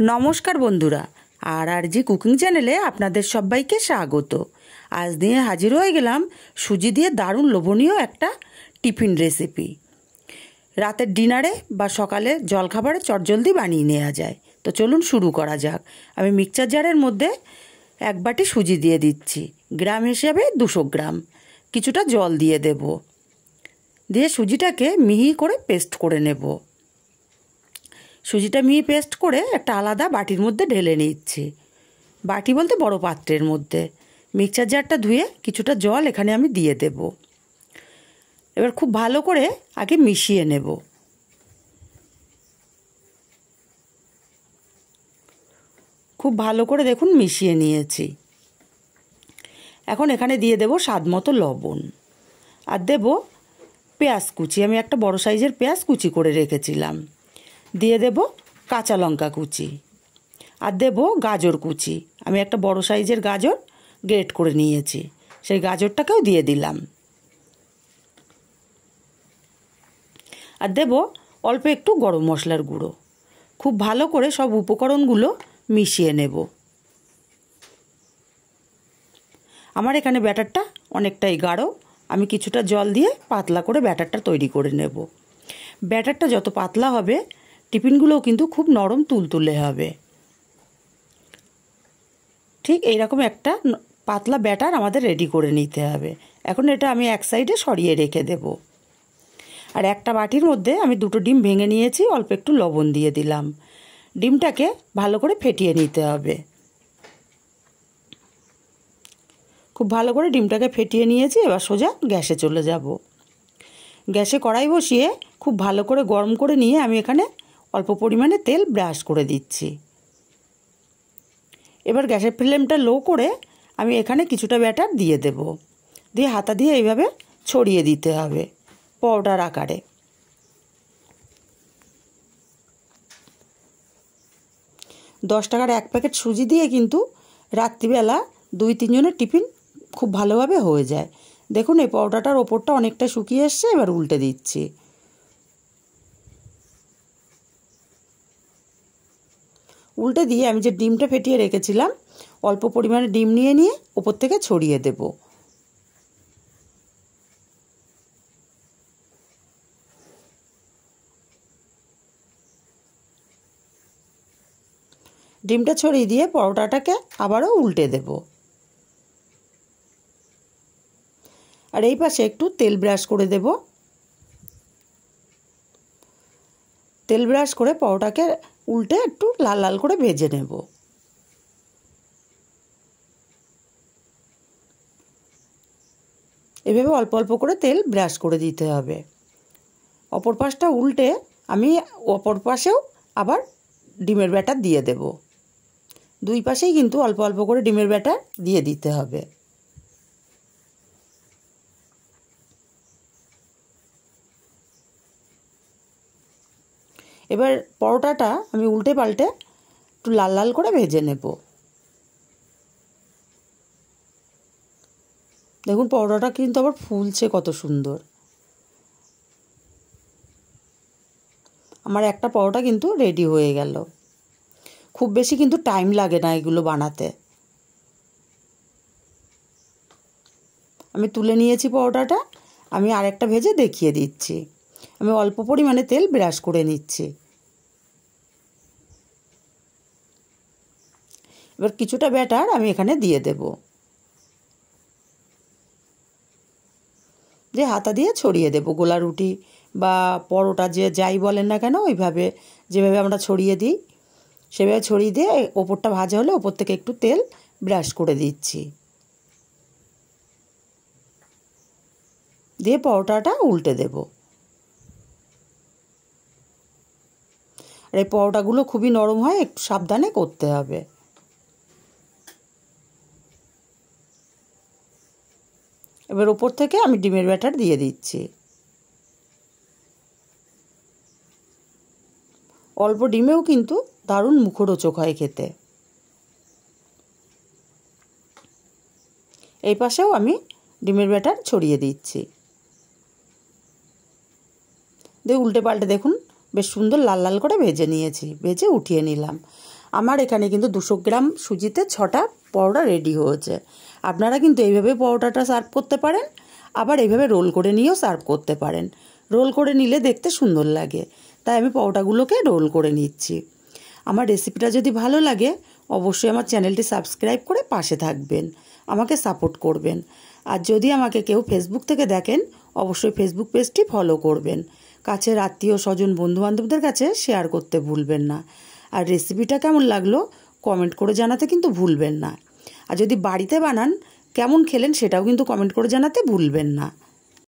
নমস্কার বন্ধুরা, আর আর জি কুকিং চ্যানেলে আপনাদের সবাইকে স্বাগত। আজ দিয়ে হাজির হয়ে গেলাম সুজি দিয়ে দারুণ লোভনীয় একটা টিফিন রেসিপি। রাতের ডিনারে বা সকালে জলখাবারে চটজলদি বানিয়ে নেওয়া যায়। তো চলুন শুরু করা যাক। আমি মিক্সচার জারের মধ্যে এক বাটি সুজি দিয়ে দিচ্ছি। গ্রাম হিসেবে দুশো গ্রাম। কিছুটা জল দিয়ে দেব। দিয়ে সুজিটাকে মিহি করে পেস্ট করে নেব। সুজিটা মিহি পেস্ট করে একটা আলাদা বাটির মধ্যে ঢেলে নিচ্ছি। বাটি বলতে বড় পাত্রের মধ্যে। মিক্সচার জারটা ধুয়ে কিছুটা জল এখানে আমি দিয়ে দেব। এবার খুব ভালো করে আগে মিশিয়ে নেব। খুব ভালো করে দেখুন মিশিয়ে নিয়েছি। এখন এখানে দিয়ে দেব স্বাদ মতো লবণ। আর দেব পেঁয়াজ কুচি। আমি একটা বড় সাইজের পেঁয়াজ কুচি করে রেখেছিলাম। দিয়ে দেব কাঁচা লঙ্কা কুচি আর দেব গাজর কুচি। আমি একটা বড় সাইজের গাজর গ্রেট করে নিয়েছি। সেই গাজরটাকেও দিয়ে দিলাম। আর দেব অল্প একটু গরম মশলার গুঁড়ো। খুব ভালো করে সব উপকরণগুলো মিশিয়ে নেব। আমার এখানে ব্যাটারটা অনেকটাই গাঢ়। আমি কিছুটা জল দিয়ে পাতলা করে ব্যাটারটা তৈরি করে নেব। ব্যাটারটা যত পাতলা হবে টিফিনগুলোও কিন্তু খুব নরম তুলতুলে হবে। ঠিক এইরকম একটা পাতলা ব্যাটার আমাদের রেডি করে নিতে হবে। এখন এটা আমি এক সাইডে সরিয়ে রেখে দেব। আর একটা বাটির মধ্যে আমি দুটো ডিম ভেঙে নিয়েছি, অল্প একটু লবণ দিয়ে দিলাম। ডিমটাকে ভালো করে ফেটিয়ে নিতে হবে। খুব ভালো করে ডিমটাকে ফেটিয়ে নিয়েছি, এবার সোজা গ্যাসে চলে যাব। গ্যাসে কড়াই বসিয়ে খুব ভালো করে গরম করে নিয়ে আমি এখানে অল্প পরিমাণে তেল ব্রাশ করে দিচ্ছি। এবার গ্যাসের ফ্লেমটা লো করে আমি এখানে কিছুটা ব্যাটার দিয়ে দেব। দিয়ে হাতা দিয়ে এইভাবে ছড়িয়ে দিতে হবে পাউডার আকারে। দশ টাকার এক প্যাকেট সুজি দিয়ে কিন্তু রাত্রিবেলা দুই তিনজনের টিফিন খুব ভালোভাবে হয়ে যায়। দেখুন, এই পাউডারটার ওপরটা অনেকটা শুকিয়ে এসছে, এবার উল্টে দিচ্ছি। উল্টে দিয়ে আমি যে ডিমটা ফেটিয়ে রেখেছিলাম, অল্প পরিমাণে ডিম নিয়ে নিয়ে ওপর থেকে ছড়িয়ে দেব। ডিমটা ছড়িয়ে দিয়ে পরোটাটাকে আবারও উল্টে দেব। আর এই পাশে একটু তেল ব্রাশ করে দেব। তেল ব্রাশ করে পরোটাকে উল্টে একটু লাল লাল করে ভেজে নেব। এভাবে অল্প অল্প করে তেল ব্রাশ করে দিতে হবে। অপর পাশটা উল্টে আমি অপর পাশেও আবার ডিমের ব্যাটার দিয়ে দেব। দুই পাশেই কিন্তু অল্প অল্প করে ডিমের ব্যাটার দিয়ে দিতে হবে। এবার পরোটাটা আমি উল্টে পাল্টে একটু লাল লাল করে ভেজে নেব। দেখুন, পরোটাটা কিন্তু আবার ফুলছে কত সুন্দর। আমার একটা পরোটা কিন্তু রেডি হয়ে গেল। খুব বেশি কিন্তু টাইম লাগে না এগুলো বানাতে। আমি তুলে নিয়েছি পরোটাটা, আমি আরেকটা ভেজে দেখিয়ে দিচ্ছি। আমি অল্প পরিমাণে তেল ব্রাশ করে নিচ্ছি। এবার কিছুটা ব্যাটার আমি এখানে দিয়ে দেব। যে হাতা দিয়ে ছড়িয়ে দেব গোলা রুটি বা পরোটা যে যাই বলেন না কেন ওইভাবে যেভাবে আমরা ছড়িয়ে দিই, সেভাবে ছড়িয়ে দিয়ে ওপরটা ভাজা হলে ওপর থেকে একটু তেল ব্রাশ করে দিচ্ছি। দিয়ে পরোটাটা উল্টে দেব। আর এই পরোটাগুলো খুবই নরম হয়, একটু সাবধানে করতে হবে। এবার ওপর থেকে আমি ডিমের ব্যাটার দিয়ে দিচ্ছি। অল্প ডিমেও কিন্তু দারুণ মুখরোচক হয় খেতে। এই পাশেও আমি ডিমের ব্যাটার ছড়িয়ে দিচ্ছি। দিয়ে উল্টে পাল্টে দেখুন বেশ সুন্দর লাল লাল করে ভেজে নিয়েছি, ভেজে উঠিয়ে নিলাম। আমার এখানে কিন্তু দুশো গ্রাম সুজিতে ছটা পরোটা রেডি হয়েছে। আপনারা কিন্তু এইভাবে পরোটাটা সার্ভ করতে পারেন, আবার এইভাবে রোল করে নিয়েও সার্ভ করতে পারেন। রোল করে নিলে দেখতে সুন্দর লাগে, তাই আমি পরোটাগুলোকে রোল করে নিচ্ছি। আমার রেসিপিটা যদি ভালো লাগে, অবশ্যই আমার চ্যানেলটি সাবস্ক্রাইব করে পাশে থাকবেন, আমাকে সাপোর্ট করবেন। আর যদি আমাকে কেউ ফেসবুক থেকে দেখেন, অবশ্যই ফেসবুক পেজটি ফলো করবেন। কাছের আত্মীয়, স্বজন, বন্ধুবান্ধবদের কাছে শেয়ার করতে ভুলবেন না। আর রেসিপিটা কেমন লাগল কমেন্ট করে জানাতে কিন্তু ভুলবেন না। আর যদি বাড়িতে বানান, কেমন খেলেন সেটাও কিন্তু কমেন্ট করে জানাতে ভুলবেন না।